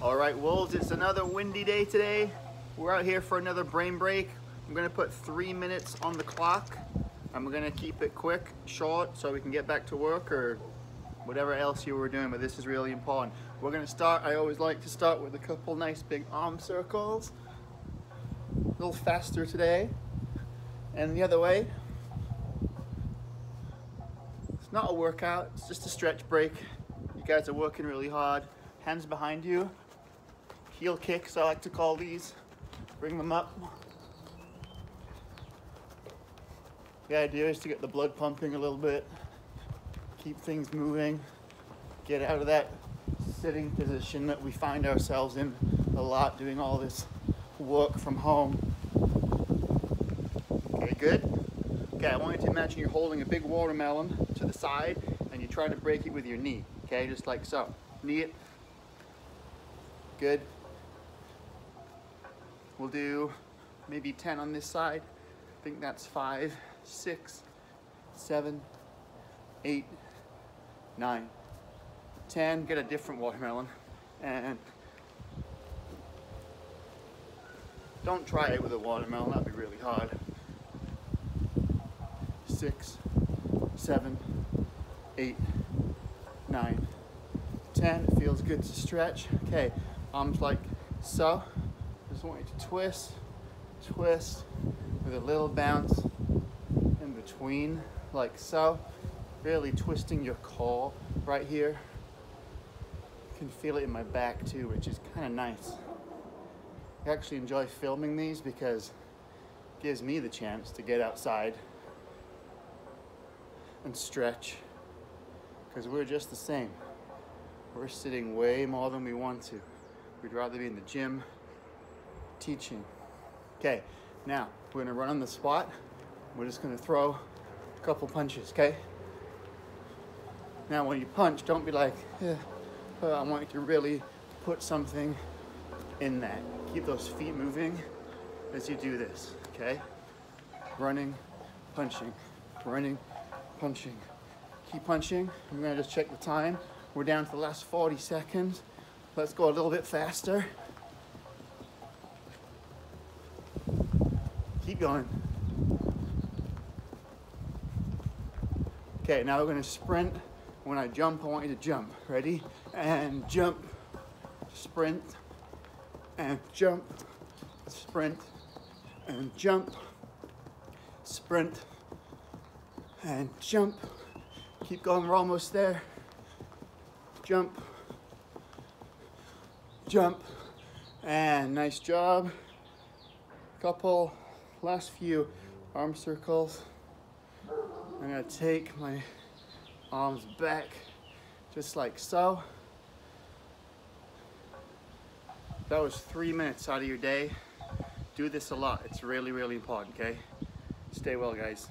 All right, Wolves, it's another windy day today. We're out here for another brain break. I'm gonna put three minutes on the clock. I'm gonna keep it quick, short, so we can get back to work or whatever else you were doing, but this is really important. We're gonna start, I always like to start with a couple nice big arm circles. A little faster today. And the other way. It's not a workout, it's just a stretch break. You guys are working really hard. Hands behind you. Heel kicks, I like to call these. Bring them up. The idea is to get the blood pumping a little bit, keep things moving, get out of that sitting position that we find ourselves in a lot doing all this work from home. Okay, good? Okay, I want you to imagine you're holding a big watermelon to the side and you're trying to break it with your knee. Okay, just like so. Knee it. Good. We'll do maybe 10 on this side. I think that's five, six, seven, eight, nine, 10. Get a different watermelon. And don't try it with a watermelon, that'd be really hard. Six, seven, eight, nine, 10. It feels good to stretch. Okay, arms like so. Just want you to twist, twist with a little bounce in between, like so. Really twisting your core right here. You can feel it in my back too, which is kind of nice. I actually enjoy filming these because it gives me the chance to get outside and stretch because we're just the same. We're sitting way more than we want to. We'd rather be in the gym teaching. Okay, now we're gonna run on the spot. We're just gonna throw a couple punches, okay? Now when you punch, don't be like, eh, I want you to really put something in that. Keep those feet moving as you do this, okay? Running, punching, running, punching. Keep punching. I'm gonna just check the time. We're down to the last 40 seconds. Let's go a little bit faster. Keep going. Okay, now we're gonna sprint. When I jump, I want you to jump. Ready? And jump, sprint, and jump, sprint, and jump, sprint, and jump. Keep going, we're almost there. Jump, jump, and nice job. Couple, last few arm circles. I'm gonna take my arms back just like so. That was three minutes out of your day. Do this a lot. It's really, really important, okay? Stay well, guys.